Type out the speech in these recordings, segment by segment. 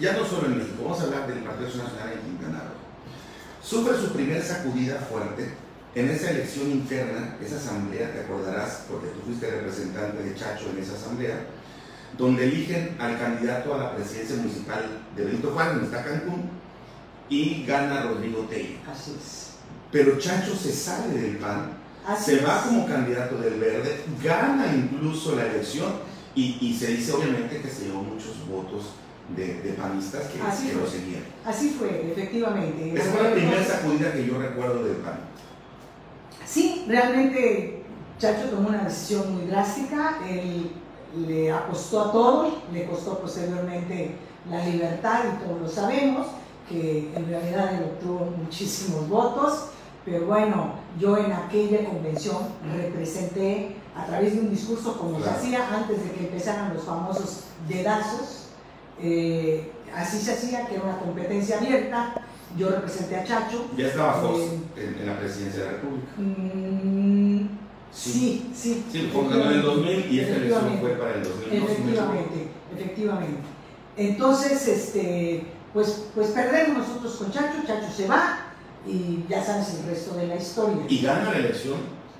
ya no solo en México, vamos a hablar del Partido Nacional en Quintana Roo. Sufre su primer sacudida fuerte en esa elección interna, esa asamblea, te acordarás, porque tú fuiste representante de Chacho en esa asamblea, donde eligen al candidato a la presidencia municipal de Benito Juárez, donde está Cancún, y gana Rodrigo Tello. Así es. Pero Chacho se sale del PAN, Así se va es. como candidato del Verde, gana incluso la elección y, y se dice obviamente que se llevó muchos votos de, de panistas que, lo seguían. Así fue, efectivamente. Esa fue la primera sacudida que yo recuerdo del PAN. Sí, realmente Chacho tomó una decisión muy drástica. Él le apostó a todo, le costó posteriormente la libertad y todos lo sabemos, que en realidad él obtuvo muchísimos votos. Pero bueno, yo en aquella convención representé a través de un discurso como Claro. se hacía antes de que empezaran los famosos dedazos. eh, así se hacía, que era una competencia abierta. Yo representé a Chacho. Ya estaba Fox Eh, en, en la presidencia de la República. Mm, sí, sí. Sí, Fox ganó en el 2000 y esta elección fue para el 2002. Efectivamente, efectivamente. Entonces, este, pues, pues perdemos nosotros con Chacho, Chacho se va y ya sabes el resto de la historia. Y gana la elección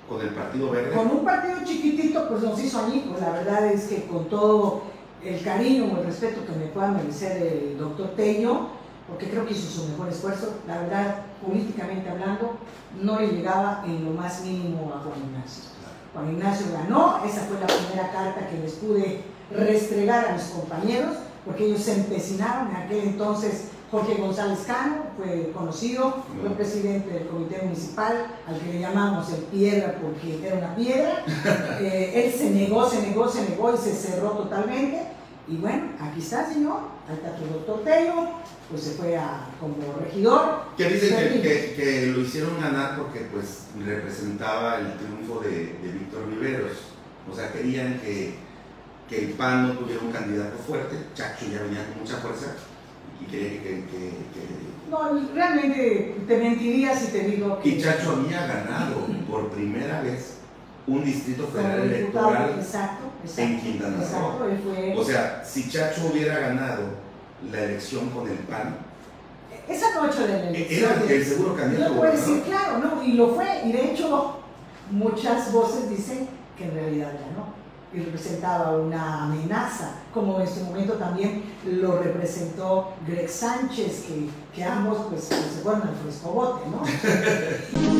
con el Partido Verde. Con un partido chiquitito, pues nos hizo añicos. La verdad es que con todo el cariño o el respeto que me pueda merecer el doctor Tello, porque creo que hizo su mejor esfuerzo, la verdad, políticamente hablando, no le llegaba en lo más mínimo a Juan Ignacio. Juan Ignacio ganó, esa fue la primera carta que les pude restregar a mis compañeros, porque ellos se empecinaron en aquel entonces. Jorge González Cano fue conocido, fue presidente del comité municipal, al que le llamamos el piedra porque era una piedra. Eh, él se negó, se negó, se negó y se cerró totalmente. Y bueno, aquí está, señor, ahí está tu doctor Tello, pues se fue a, como regidor. Que dicen que, Terrible. que- que lo hicieron ganar porque pues representaba el triunfo de, de Víctor Viveros. O sea, querían que, que el PAN no tuviera un candidato fuerte. Chacho ya venía con mucha fuerza y quería que... que- que- No, realmente te mentiría si te digo que-. Y Chacho había ganado por primera vez un distrito federal diputado, electoral. exacto, exacto, en Quintana Roo. Fue... O sea, si Chacho hubiera ganado la elección con el PAN, Esa noche de la elección... era el seguro Yo candidato. te puedo decir, claro, no, y lo fue, y de hecho muchas voces dicen que en realidad ganó y representaba una amenaza, como en su momento también lo representó Greg Sánchez, que, que ambos pues, se fueron al frescobote, ¿no?